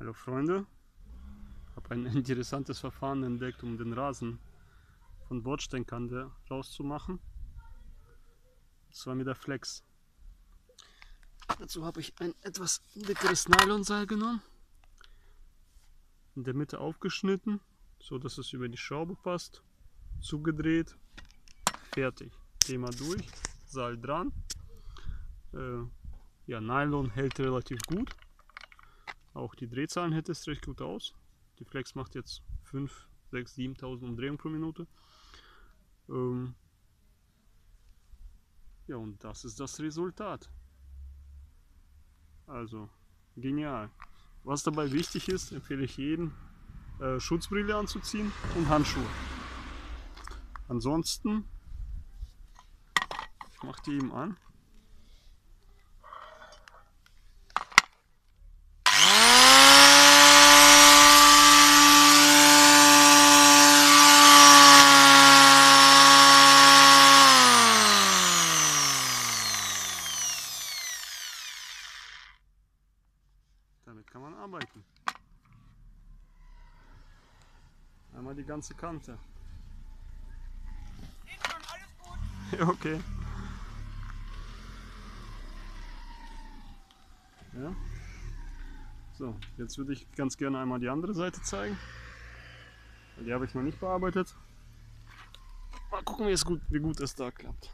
Hallo Freunde, habe ein interessantes Verfahren entdeckt, um den Rasen von Bordsteinkante rauszumachen. Und zwar mit der Flex. Dazu habe ich ein etwas dickeres Nylonseil genommen, in der Mitte aufgeschnitten, so dass es über die Schraube passt, zugedreht, fertig. Thema durch, Seil dran. Äh, ja, Nylon hält relativ gut. Auch die Drehzahlen hält es recht gut aus. Die Flex macht jetzt 5, 6, 7.000 Umdrehungen pro Minute. Ähm ja, und das ist das Resultat. Also, genial. Was dabei wichtig ist, empfehle ich jedem, äh, Schutzbrille anzuziehen und Handschuhe. Ansonsten, ich mache die eben an. Damit kann man arbeiten. Einmal die ganze Kante. Geht schon, alles gut. Okay. Ja. So, jetzt würde ich ganz gerne einmal die andere Seite zeigen. Die habe ich noch nicht bearbeitet. Mal gucken, wie, es gut, wie gut es da klappt.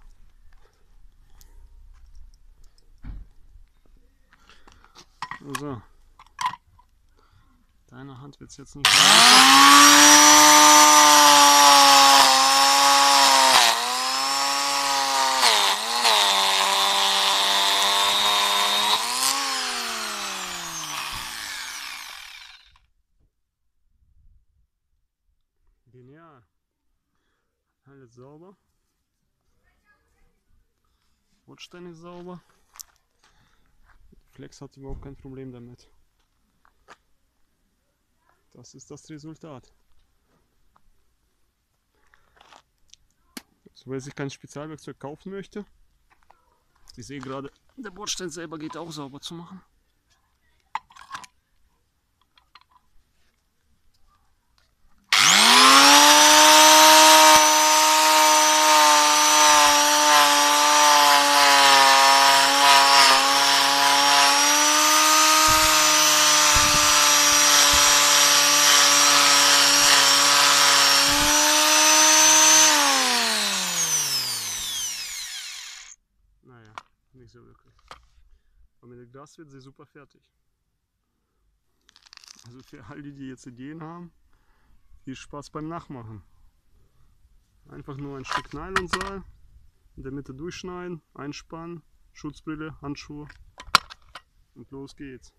So. Deine Hand wird es jetzt nicht. Genial. Alles sauber. Rutschstein ist sauber. Flex hat überhaupt kein Problem damit. Das ist das Resultat. So, wer sich kein Spezialwerkzeug kaufen möchte, ich sehe gerade, der Bordstein selber geht auch sauber zu machen. Nicht so wirklich. Aber mit dem Glas wird sie super fertig. Also für all die, die jetzt Ideen haben, viel Spaß beim Nachmachen. Einfach nur ein Stück Nylonseil in der Mitte durchschneiden, einspannen, Schutzbrille, Handschuhe und los geht's.